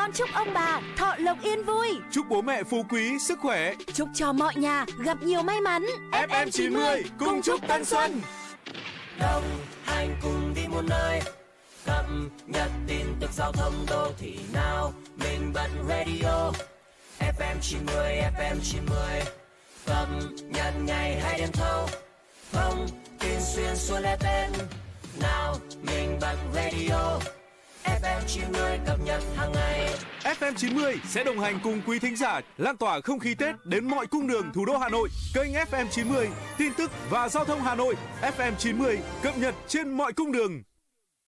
con chúc ông bà thọ lộc yên vui. Chúc bố mẹ phú quý, sức khỏe. Chúc cho mọi nhà gặp nhiều may mắn. FM 90 cùng chúc tân xuân. Đồng hành cùng đi muôn nơi. Cập nhật tin tức giao thông đô thị nào. Mình bật radio. FM 90, FM 90. Cập nhật ngày hay đêm thâu. Thông tin xuyên suốt lẻ tên. Nào mình bật radio. FM 90 cập nhật hàng ngày. FM 90 sẽ đồng hành cùng quý thính giả lan tỏa không khí Tết đến mọi cung đường thủ đô Hà Nội. Kênh FM 90, tin tức và giao thông Hà Nội. FM 90 cập nhật trên mọi cung đường.